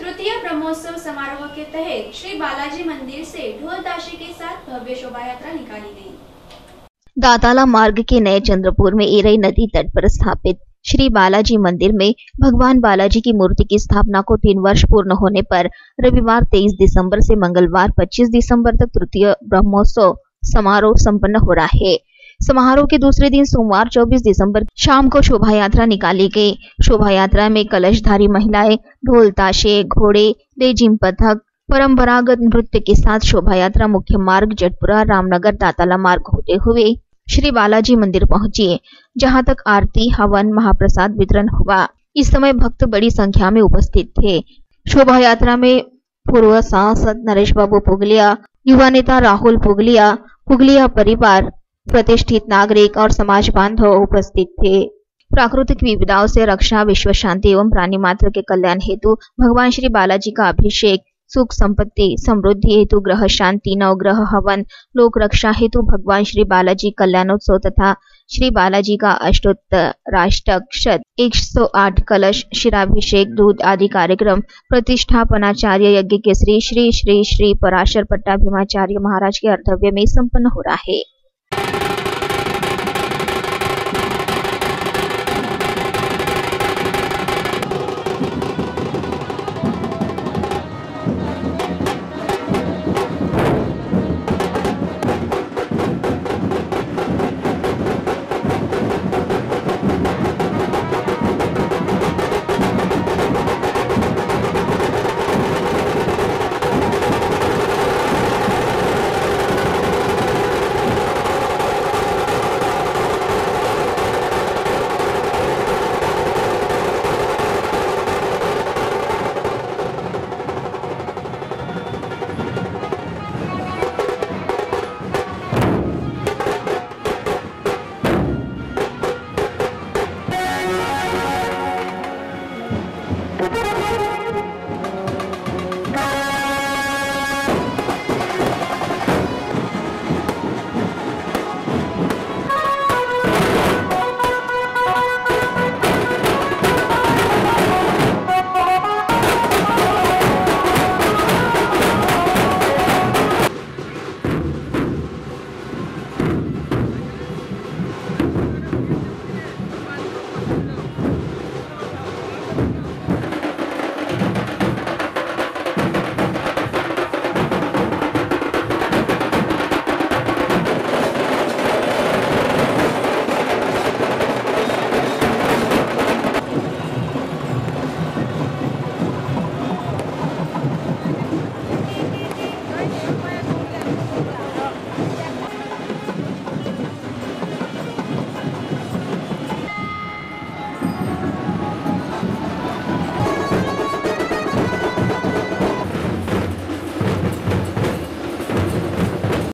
तृतीय ब्रह्मोत्सव समारोह के तहत श्री बालाजी मंदिर से ढोल के साथ भव्य शोभा यात्रा निकाली गई। दाताला मार्ग के नए चंद्रपुर में एरई नदी तट पर स्थापित श्री बालाजी मंदिर में भगवान बालाजी की मूर्ति की स्थापना को तीन वर्ष पूर्ण होने पर रविवार 23 दिसंबर से मंगलवार 25 दिसंबर तक तृतीय ब्रह्मोत्सव समारोह संपन्न हो रहा है। समारोह के दूसरे दिन सोमवार 24 दिसंबर, शाम को शोभा यात्रा निकाली गई। शोभा यात्रा में कलशधारी महिलाएँ, ढोल ताशे, घोड़े लेजिम पथक, परंपरागत नृत्य के साथ शोभा यात्रा मुख्य मार्ग जटपुरा, रामनगर, दाताला मार्ग होते हुए श्री बालाजी मंदिर पहुँची, जहाँ तक आरती, हवन, महाप्रसाद वितरण हुआ। इस समय भक्त बड़ी संख्या में उपस्थित थे। शोभा यात्रा में पूर्व सांसद नरेश बाबू पुगलिया, युवा नेता राहुल पुगलिया पुगलिया परिवार प्रतिष्ठित नागरिक और समाज बांधव उपस्थित थे। प्राकृतिक विविधाओं से रक्षा, विश्व शांति एवं प्राणी मात्र के कल्याण हेतु भगवान श्री बालाजी का अभिषेक, सुख संपत्ति, समृद्धि हेतु ग्रह शांति नवग्रह हवन, लोक रक्षा हेतु भगवान श्री बालाजी कल्याणोत्सव तथा श्री बालाजी का अष्टोत्तराष्टक एक सौ आठ कलश शिराभिषेक दूध आदि कार्यक्रम, प्रतिष्ठापनाचार्य यज्ञ के श्री श्री श्री श्री पराशर पट्टाभिमाचार्य महाराज के अर्तव्य में संपन्न हो रहा। है